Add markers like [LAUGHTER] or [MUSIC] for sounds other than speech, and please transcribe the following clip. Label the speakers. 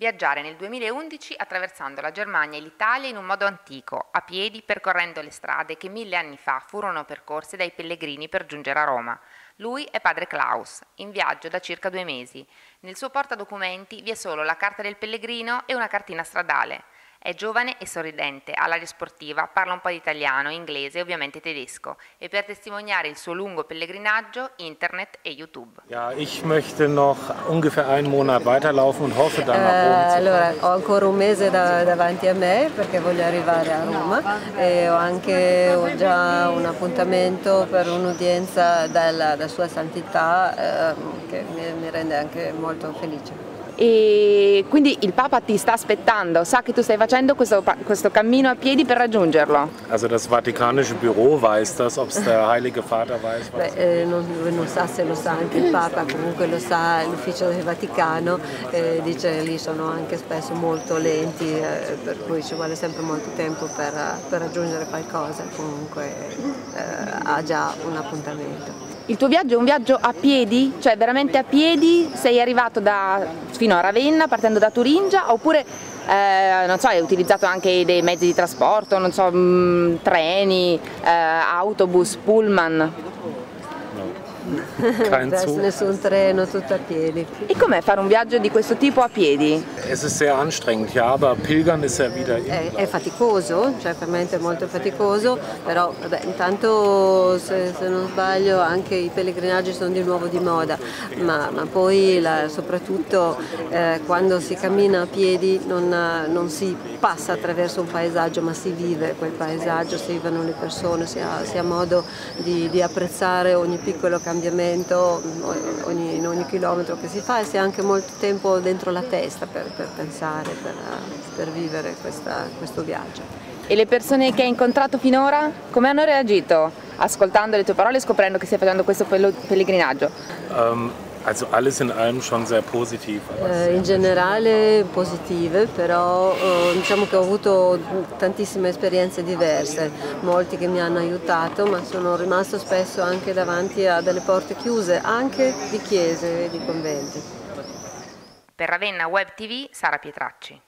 Speaker 1: Viaggiare nel 2011 attraversando la Germania e l'Italia in un modo antico, a piedi percorrendo le strade che mille anni fa furono percorse dai pellegrini per giungere a Roma. Lui è padre Klaus, in viaggio da circa due mesi. Nel suo portadocumenti vi è solo la carta del pellegrino e una cartina stradale. È giovane e sorridente, ha l'aria sportiva, parla un po' di italiano, inglese e ovviamente tedesco e per testimoniare il suo lungo pellegrinaggio internet e YouTube.
Speaker 2: Ja, ich möchte noch ungefähr einen Monat weiterlaufen und hoffe dann nach Rom
Speaker 3: zu Allora, ho ancora un mese da, davanti a me perché voglio arrivare a Roma e ho anche ho già un appuntamento per un'udienza dalla, da Sua Santità eh, che mi, mi rende anche molto felice.
Speaker 1: E quindi il Papa ti sta aspettando, sa che tu stai facendo questo, questo cammino a piedi per raggiungerlo?
Speaker 2: Also das Vatikanische Büro weiß das, ob es der Heilige Vater weiß.
Speaker 3: Beh, eh, non, non, sa se lo sa anche il Papa, comunque lo sa l'ufficio del Vaticano, eh, dice che lì sono anche spesso molto lenti, eh, per cui ci vuole sempre molto tempo per, per raggiungere qualcosa, comunque eh, ha già un appuntamento.
Speaker 1: Il tuo viaggio è un viaggio a piedi? Cioè veramente a piedi? Sei arrivato da, fino a Ravenna partendo da Turingia oppure eh, non so, hai utilizzato anche dei mezzi di trasporto, non so, mh, mm, treni, eh, autobus, pullman?
Speaker 3: Zug. [LAUGHS] nessun treno, tutto a piedi.
Speaker 1: E com'è fare un viaggio di questo tipo a piedi?
Speaker 2: Es ist sehr anstrengend, ja, aber pilgern ist ja wieder
Speaker 3: è, è faticoso, certamente è molto faticoso, però vabbè, intanto se, se, non sbaglio anche i pellegrinaggi sono di nuovo di moda, ma, ma poi la, soprattutto eh, quando si cammina a piedi non, non, si passa attraverso un paesaggio ma si vive quel paesaggio, si vivono le persone, si ha, si ha modo di, di apprezzare ogni piccolo cambiamento cambiamento ogni, in ogni chilometro che si fa e si ha anche molto tempo dentro la testa per, per pensare, per, per vivere questa, questo viaggio.
Speaker 1: E le persone che hai incontrato finora come hanno reagito ascoltando le tue parole e scoprendo che stai facendo questo pellegrinaggio?
Speaker 2: Um, Also alles in allem schon sehr positiv.
Speaker 3: Eh, in generale positive, però eh, diciamo che ho avuto tantissime esperienze diverse, molti che mi hanno aiutato, ma sono rimasto spesso anche davanti a delle porte chiuse, anche di chiese e di conventi.
Speaker 1: Per Ravenna Web TV, Sara Pietracci.